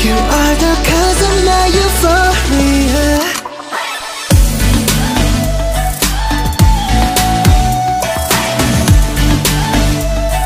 You are the cause